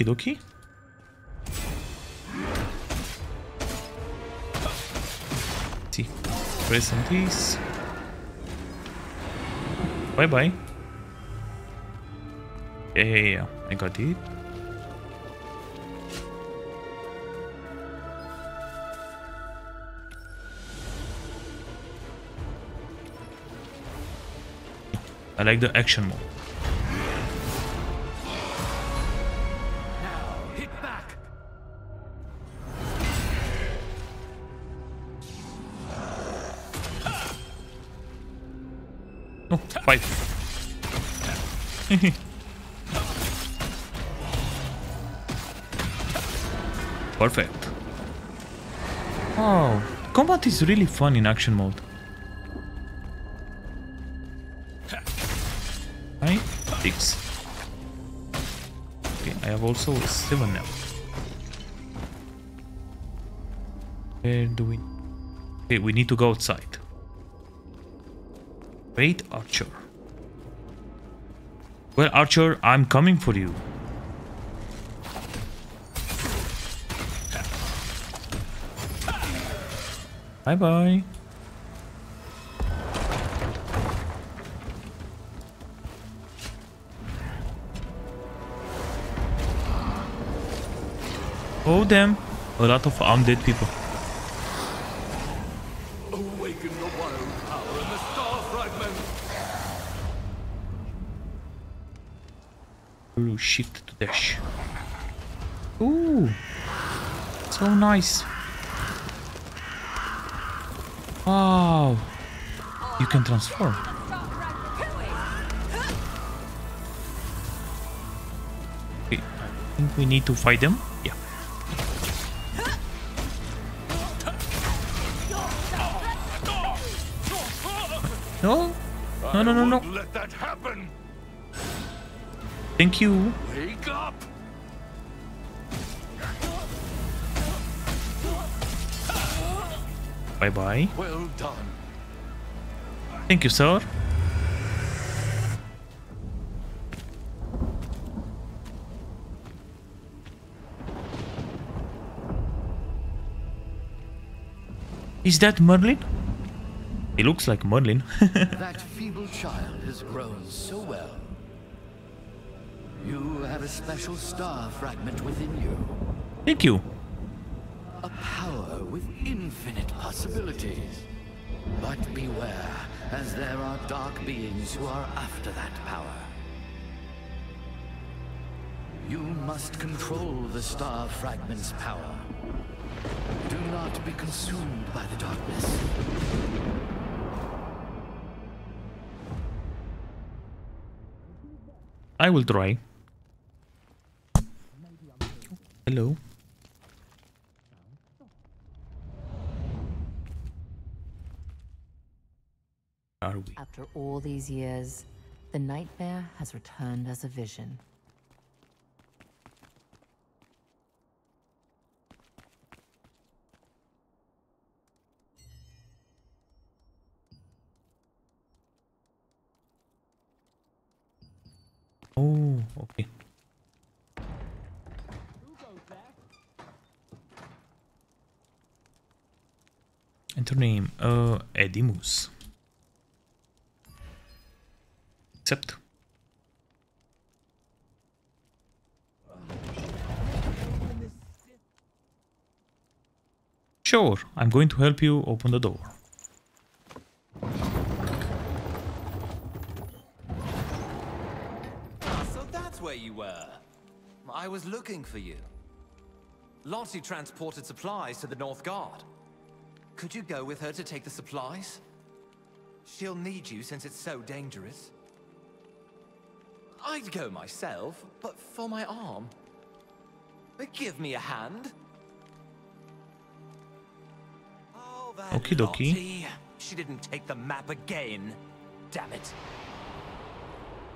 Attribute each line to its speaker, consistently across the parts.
Speaker 1: Okie dokie. see. Press on this. Bye bye. Yeah, yeah, yeah. I got it. I like the action mode. Perfect. Oh, combat is really fun in action mode. I six. Okay, I have also seven now. Where do we? Okay, we need to go outside. Wait, Archer. Well, Archer, I'm coming for you. Bye bye. Oh damn, a lot of undead people. Shift to dash. Ooh, so nice. Wow, you can transform. Okay, I think we need to fight them. Yeah. No, no, no, no, no. Thank you.
Speaker 2: Wake up.
Speaker 1: Bye bye.
Speaker 2: Well done.
Speaker 1: Thank you, sir. Is that Merlin? He looks like Merlin.
Speaker 3: That feeble child has grown so well. Have a special star fragment within you.
Speaker 1: Thank you.
Speaker 3: A power with infinite possibilities. But beware, as there are dark beings who are after that power. You must control the star fragment's power. Do not be consumed by the darkness.
Speaker 1: I will try. Hello. Are we?
Speaker 4: After all these years, the nightmare has returned as a vision.
Speaker 1: Oh, okay. Enter name, uh, Accept. Sure, I'm going to help you open the door.
Speaker 5: So that's where you were. I was looking for you. Lottie transported supplies to the North Guard. Could you go with her to take the supplies? She'll need you since it's so dangerous. I'd go myself, but for my arm. But give me a hand. Oh,
Speaker 1: Okie dokie.
Speaker 5: She didn't take the map again. Damn it.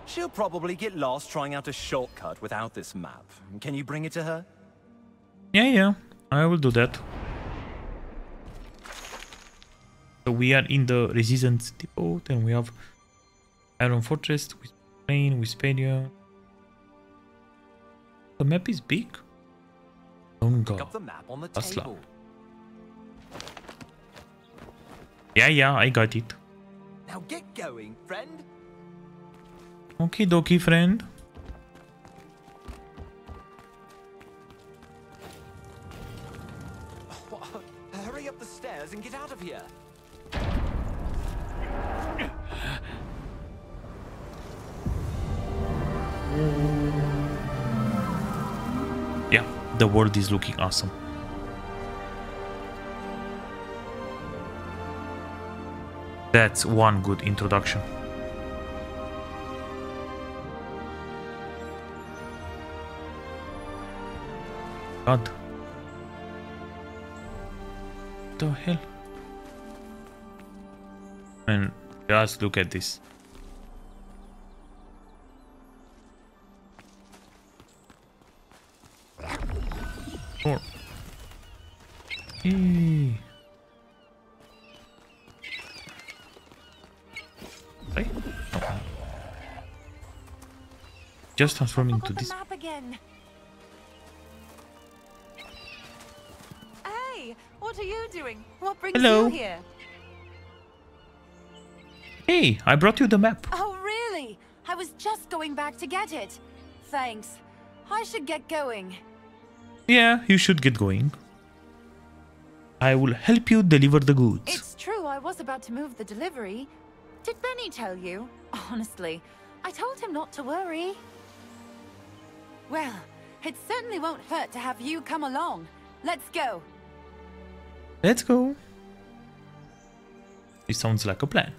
Speaker 5: She'll probably get lost trying out a shortcut without this map. Can you bring it to her?
Speaker 1: Yeah, yeah, I will do that. So we are in the Resistance Depot, and we have Iron Fortress, with Plane, Wisperia. the map is big. Don't
Speaker 5: Pick the map on the
Speaker 1: Asla.
Speaker 5: table.
Speaker 1: Yeah, yeah, I got it.
Speaker 5: Now get going, friend.
Speaker 1: Okie dokie, friend.
Speaker 5: Hurry up the stairs and get out of here.
Speaker 1: The world is looking awesome. That's one good introduction. God. The hell? And just look at this. Hey. Oh. Just transforming
Speaker 6: Pop
Speaker 1: to this.
Speaker 6: map again. Hey, what are you doing? What brings
Speaker 1: Hello.
Speaker 6: you here?
Speaker 1: Hey, I brought you the map.
Speaker 6: Oh, really? I was just going back to get it. Thanks. I should get going.
Speaker 1: Yeah, you should get going. I will help you deliver the goods.
Speaker 6: It's true, I was about to move the delivery. Did Benny tell you? Honestly, I told him not to worry. Well, it certainly won't hurt to have you come along. Let's go.
Speaker 1: Let's go. It sounds like a plan.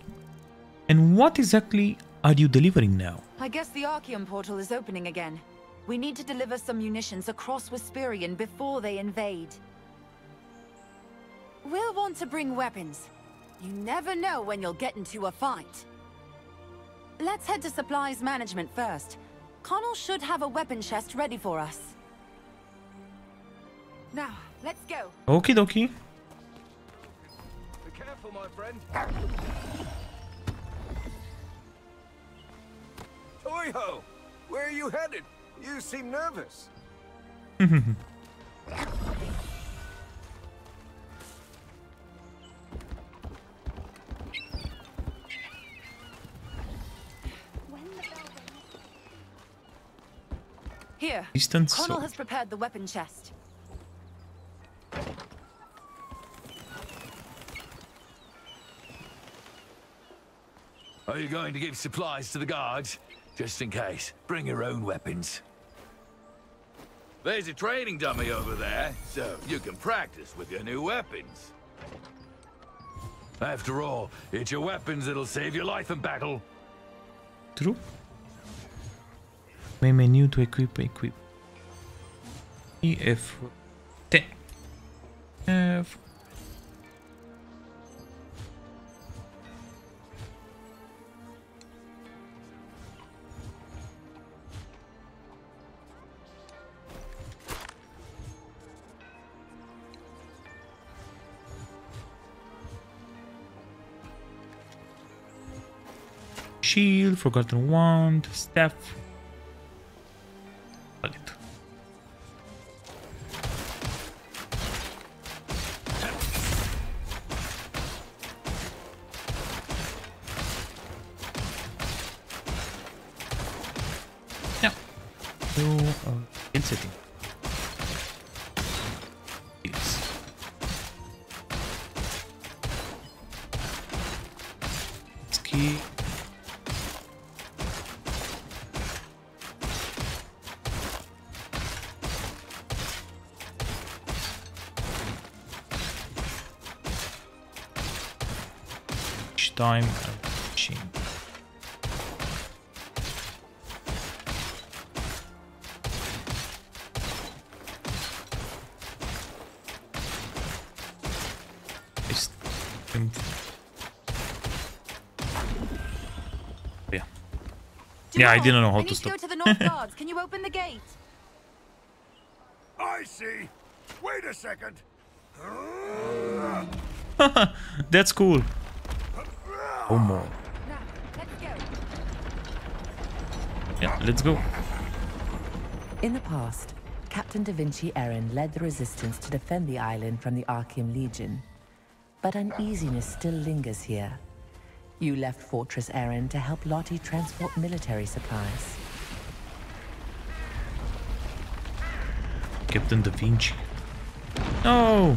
Speaker 1: And what exactly are you delivering now?
Speaker 6: I guess the Archeum portal is opening again. We need to deliver some munitions across Wisperian before they invade. We'll want to bring weapons. You never know when you'll get into a fight. Let's head to supplies management first. Connell should have a weapon chest ready for us. Now, let's go.
Speaker 1: Okie dokie.
Speaker 2: Be careful, my friend. Toiho, where are you headed? You seem nervous.
Speaker 6: Here.
Speaker 1: Distance.
Speaker 6: Connell
Speaker 1: so-
Speaker 6: has prepared the weapon chest.
Speaker 3: Are you going to give supplies to the guards? Just in case. Bring your own weapons.
Speaker 2: There's a training dummy over there, so you can practice with your new weapons.
Speaker 3: After all, it's your weapons that'll save your life in battle.
Speaker 1: True. Main menu to equip, equip. EF. T. F. Shield, Forgotten Wand, Staff. Each time a machine. It's um, yeah. Yeah, I didn't know how
Speaker 6: I
Speaker 1: to
Speaker 6: need
Speaker 1: stop.
Speaker 6: go to the North Guards. Can you open the gate?
Speaker 2: I see. Wait a second.
Speaker 1: That's cool. Oh more.
Speaker 6: Now, let's go.
Speaker 1: Yeah, let's go.
Speaker 4: In the past, Captain Da Vinci Erin led the resistance to defend the island from the Archeum Legion. But uneasiness still lingers here. You left Fortress Erin to help Lottie transport military supplies.
Speaker 1: Captain Da Vinci. No!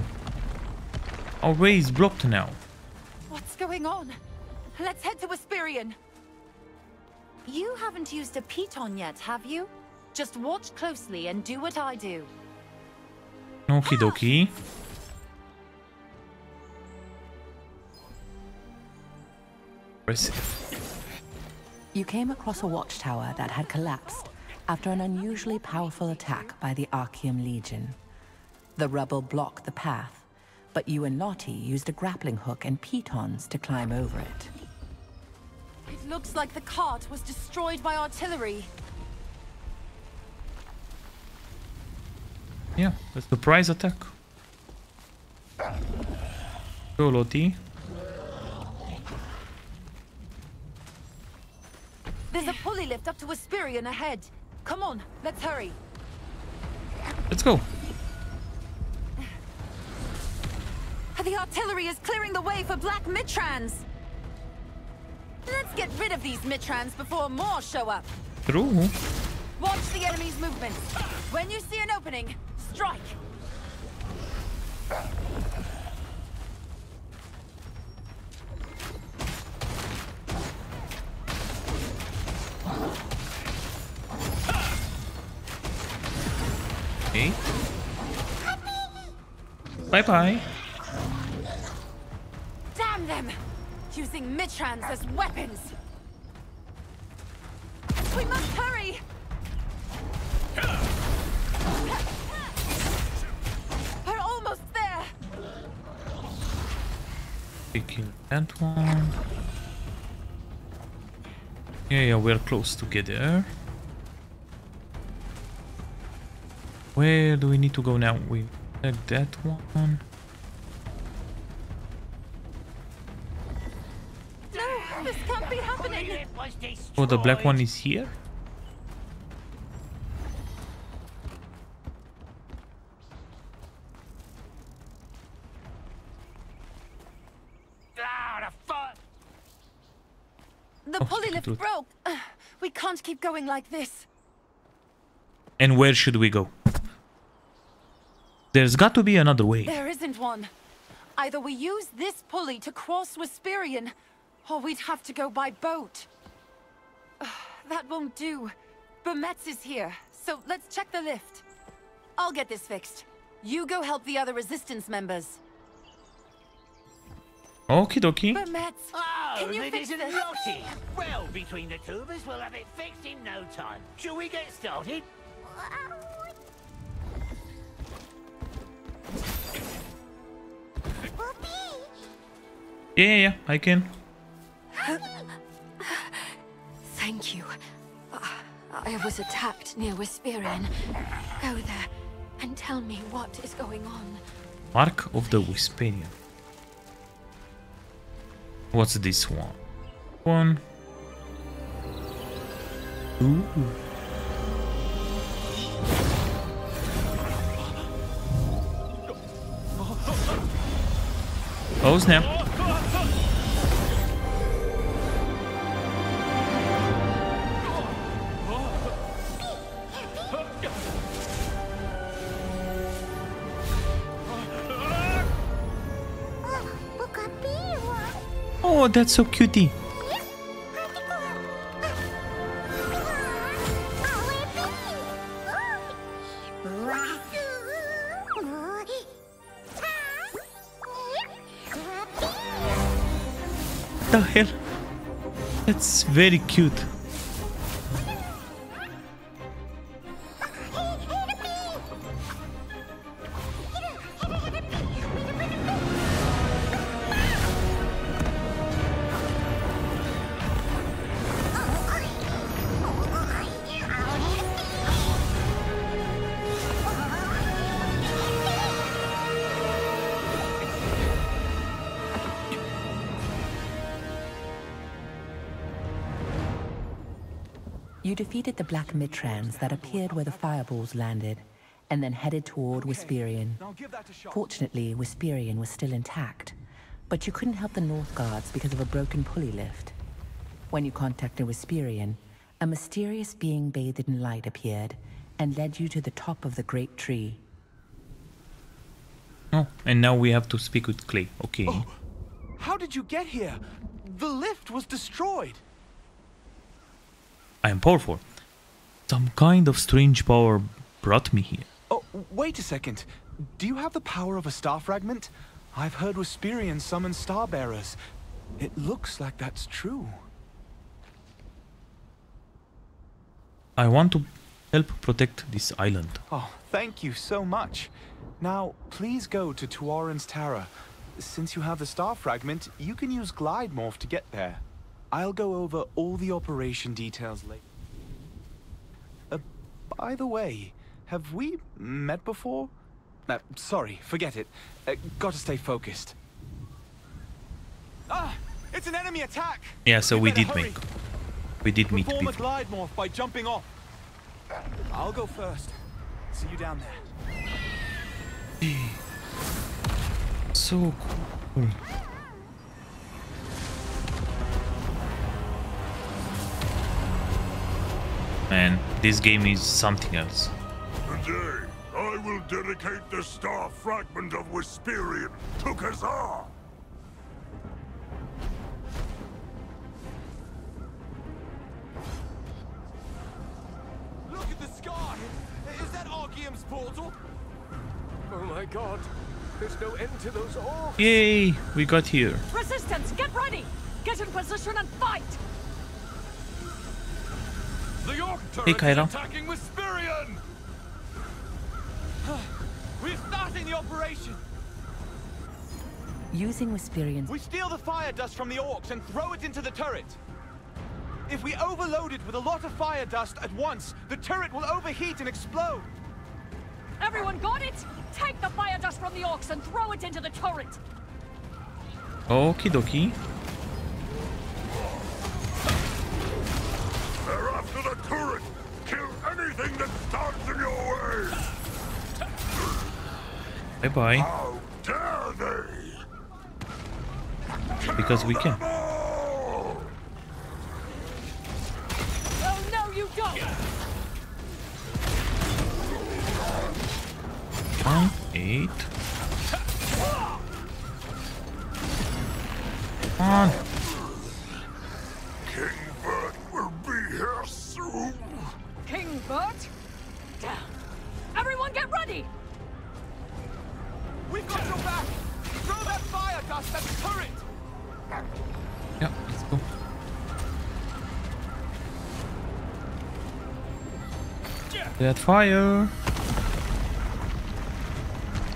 Speaker 1: Our way is blocked now.
Speaker 6: What's going on? Let's head to Aspirion. You haven't used a piton yet, have you? Just watch closely and do what I do.
Speaker 1: Okie dokie. Impressive.
Speaker 4: You came across a watchtower that had collapsed after an unusually powerful attack by the Archeum Legion. The rubble blocked the path, but you and Lottie used a grappling hook and pitons to climb over it.
Speaker 6: Looks like the cart was destroyed by artillery.
Speaker 1: Yeah, a surprise attack. Go, Lottie.
Speaker 6: There's a pulley lift up to Aspirion ahead. Come on, let's hurry.
Speaker 1: Let's go.
Speaker 6: The artillery is clearing the way for Black Mitrans. Get rid of these Mitrans before more show up.
Speaker 1: True.
Speaker 6: Watch the enemy's movements. When you see an opening, strike.
Speaker 1: Okay. Bye bye.
Speaker 6: Using as weapons. We must hurry! We're almost there!
Speaker 1: Kill that one. Yeah, yeah, we're close together. Where do we need to go now? We take that one.
Speaker 6: This can't be happening!
Speaker 1: Oh, the black one is here?
Speaker 6: The
Speaker 1: Oh,
Speaker 6: pulley lift broke! We can't keep going like this.
Speaker 1: And where should we go? There's got to be another way.
Speaker 6: There isn't one. Either we use this pulley to cross Wisperian, or we'd have to go by boat. Ugh, That won't do. Bemetz is here, so let's check the lift. I'll get this fixed. You go help the other resistance members.
Speaker 1: Okie dokie.
Speaker 6: Bemetz,
Speaker 7: Oh,
Speaker 6: can you fix
Speaker 7: isn't
Speaker 6: this?
Speaker 7: Lottie. Well, between the two of us, we'll have it fixed in no time. Shall we get started?
Speaker 1: Yeah, yeah, yeah, I can.
Speaker 8: Thank you. I was attacked near Wisperian. Go there and tell me what is going on.
Speaker 1: Mark of the Wisperian. What's this one? One. Ooh. Oh snap. Oh, that's so cutie. The hell? That's very cute.
Speaker 4: You defeated the Black Mitrans that appeared where the fireballs landed, and then headed toward Wisperian.
Speaker 9: Now give that a shot.
Speaker 4: Fortunately, Wisperian was still intact, but you couldn't help the North Guards because of a broken pulley lift. When you contacted Wisperian, a mysterious being bathed in light appeared and led you to the top of the great tree.
Speaker 1: Oh, and now we have to speak with Clay. Okay.
Speaker 9: Oh. How did you get here? The lift was destroyed.
Speaker 1: I am powerful. Some kind of strange power brought me here.
Speaker 9: Oh, wait a second. Do you have the power of a star fragment? I've heard Wisperian summon star bearers. It looks like that's true.
Speaker 1: I want to help protect this island.
Speaker 9: Oh, thank you so much. Now, please go to Tuaren's Tower. Since you have the star fragment, you can use Glide Morph to get there. I'll go over all the operation details later. Uh, by the way, have we met before? Uh, sorry, forget it. Uh, gotta stay focused. Ah! It's an enemy attack!
Speaker 1: Yeah, so we
Speaker 9: better
Speaker 1: did
Speaker 9: hurry.
Speaker 1: make. We did meet
Speaker 9: Perform a
Speaker 1: before.
Speaker 9: glide morph by jumping off. I'll go first. See you down there.
Speaker 1: So cool. Man, this game is something else.
Speaker 10: Today, I will dedicate the star fragment of Wisperian to Kazar.
Speaker 5: Look at the sky! Is that Archeum's portal?
Speaker 11: Oh my god. There's no end to those orcs.
Speaker 1: Yay, we got here.
Speaker 12: Resistance, get ready! Get in position and fight!
Speaker 2: The York
Speaker 1: Hey,
Speaker 2: turret
Speaker 1: Kylo.
Speaker 2: is attacking
Speaker 9: We're starting the operation!
Speaker 4: Using Wisperian's
Speaker 9: We steal the fire dust from the orcs and throw it into the turret. If we overload it with a lot of fire dust at once, the turret will overheat and explode.
Speaker 12: Everyone got it? Take the fire dust from the orcs and throw it into the turret!
Speaker 1: Okie dokie. Bye bye.
Speaker 10: How dare they?
Speaker 1: Because we can.
Speaker 10: Oh!
Speaker 12: No, you don't!
Speaker 1: Nine, eight.
Speaker 9: Fire.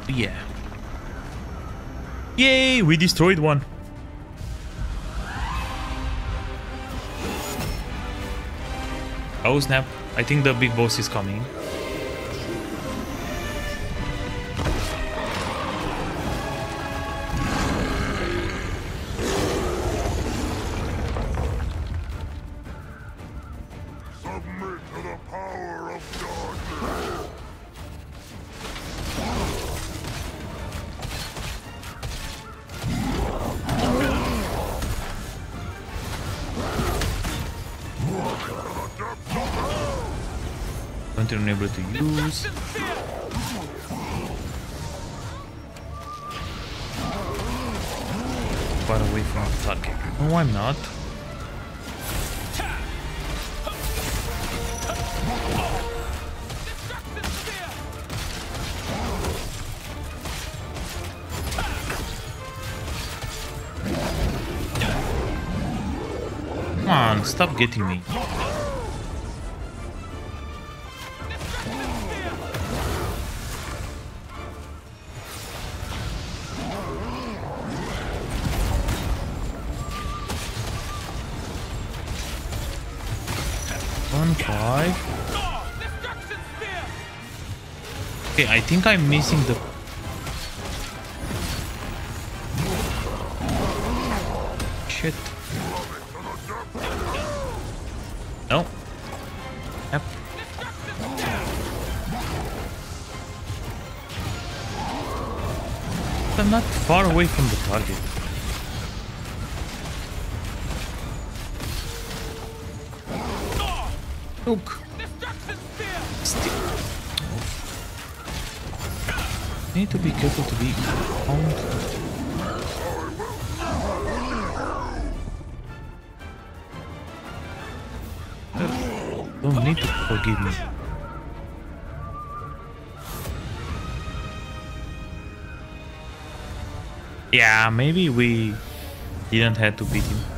Speaker 1: Yeah. Yay, we destroyed one. Oh snap. I think the big boss is coming. Going to use. Far away from the target. No, I'm not. Come on, stop getting me. Okay, I think I'm missing the... Shit. No. Yep. I'm not far away from the target. Look. Need to be careful to be found. Don't need to forgive me. Yeah, maybe we didn't have to beat him.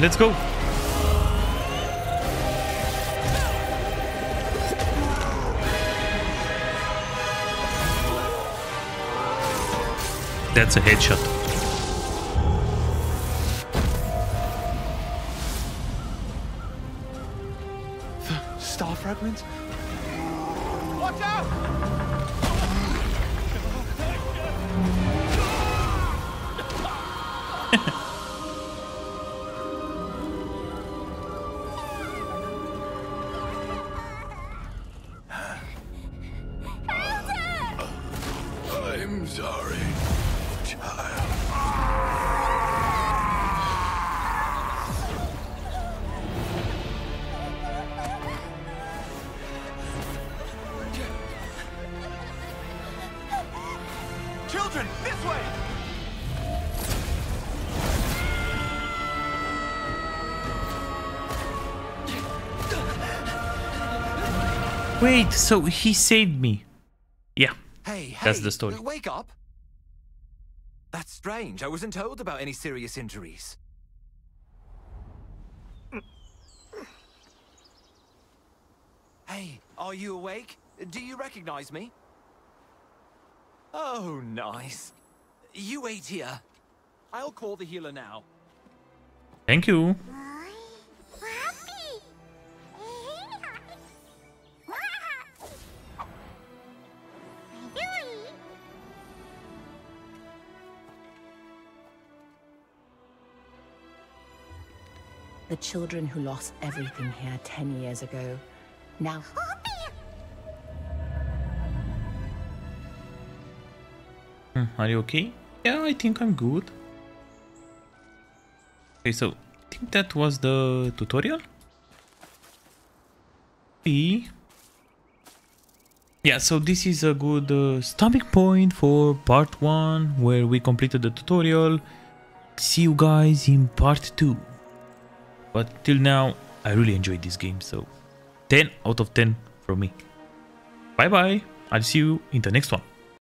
Speaker 1: Let's go. That's a headshot.
Speaker 9: Star fragment?
Speaker 13: Children, this way!
Speaker 1: Wait, so he saved me. Yeah,
Speaker 5: Hey,
Speaker 1: that's
Speaker 5: hey,
Speaker 1: the story.
Speaker 5: Wake up. That's strange. I wasn't told about any serious injuries. Hey, are you awake? Do you recognize me? Oh, nice. You wait here. I'll call the healer now.
Speaker 1: Thank you.
Speaker 4: The children who lost everything here ten years ago. Now.
Speaker 1: Are you okay? Yeah, I think I'm good. Okay, so I think that was the tutorial. E. Yeah, so this is a good uh, stopping point for part 1 where we completed the tutorial. See you guys in part 2. But till now, I really enjoyed this game, so 10 out of 10 from me. Bye bye, I'll see you in the next one.